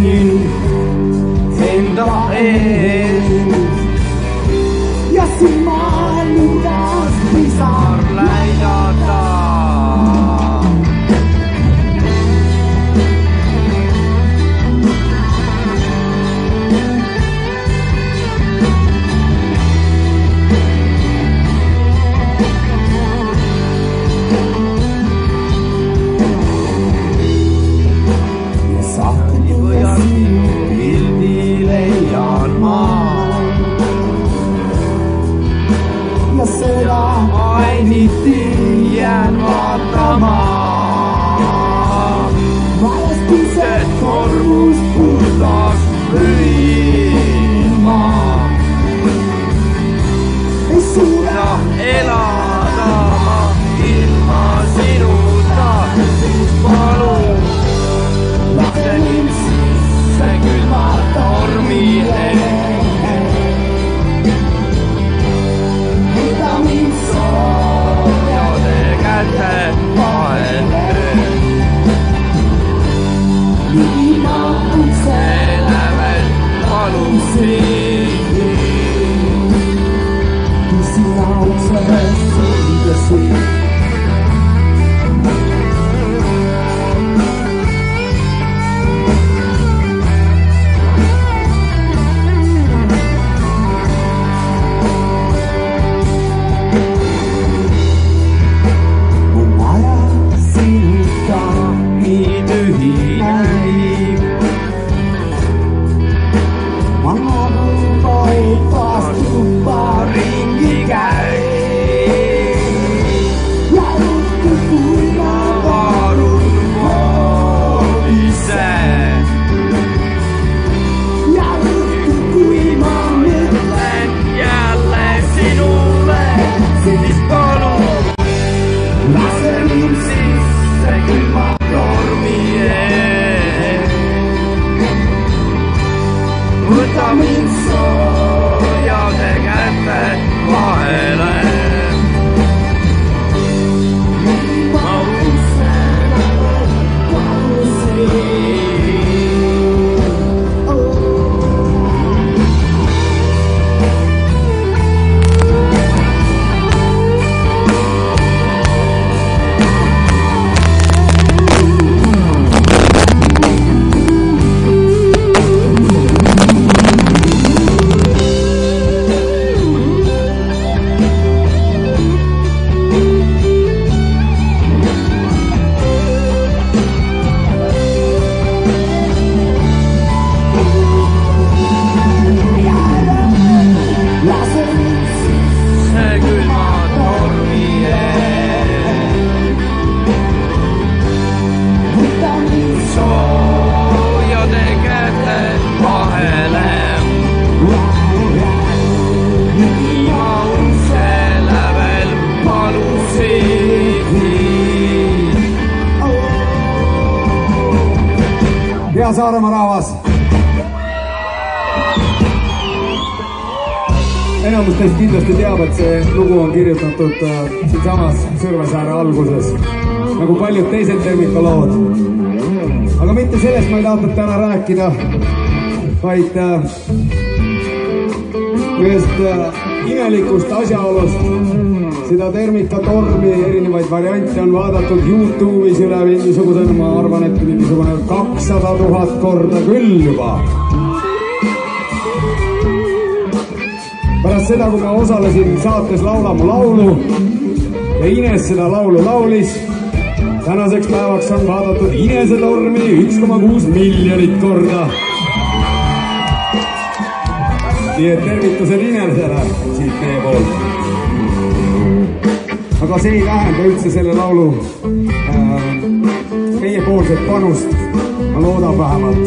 In the end. Seda ainiti jään vaatama. mälestused korrus puhtaks ilma ei suuda ma nagu vaid vastu võta hea Saaremaa rahvas. enamus teist kindlasti teab, et see lugu on kirjutatud äh, siinsamas Sõrvesaare alguses nagu paljud teised tervikalood. aga mitte sellest ma ei tahtnud täna rääkida, vaid äh, ühest äh, imelikust asjaolust seda termikatormi erinevaid variante on vaadatud Youtube'is üle mingisuguse, ma arvan, et mingisugune kakssada tuhat korda küll juba. pärast seda, kui ma osalesin saates Laula mu laulu ja Ines seda laulu laulis, tänaseks päevaks on vaadatud Inese tormi üks koma kuus miljonit korda. Nii et tervitused Inesele siit meie poolt. aga see ei vähenda üldse selle laulu äh, meiepoolset panust, ma loodan vähemalt.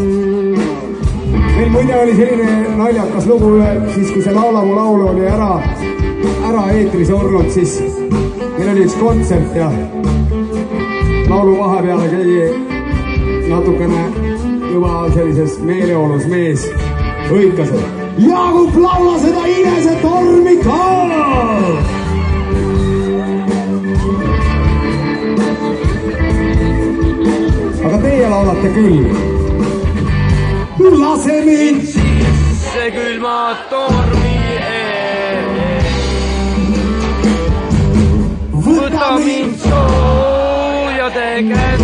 meil muide oli selline naljakas lugu, siis kui see Laula mu laulu oli ära, ära eetris olnud, siis meil oli üks kontsert ja laulu vahepeale keegi natukene juba sellises meeleolus mees hõikas, et Jaagup, laula seda Inese tormi ka. aga teie laulate küll. lase mind sisse külma tormi ees. võta mind soojade käte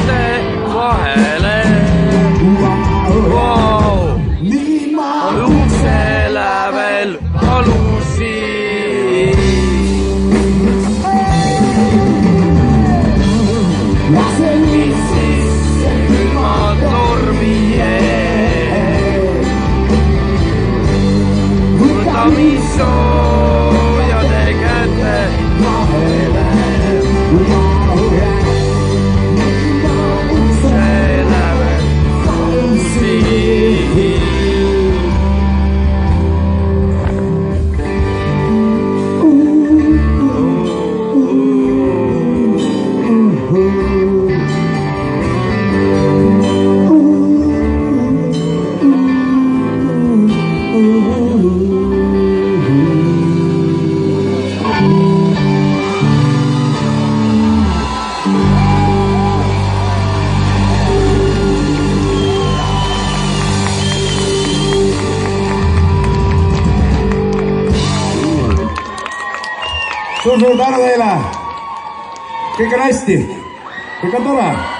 lävel alusin. lase mind sisse Sou jordana daí lá. Fica na esteira. Fica do lado.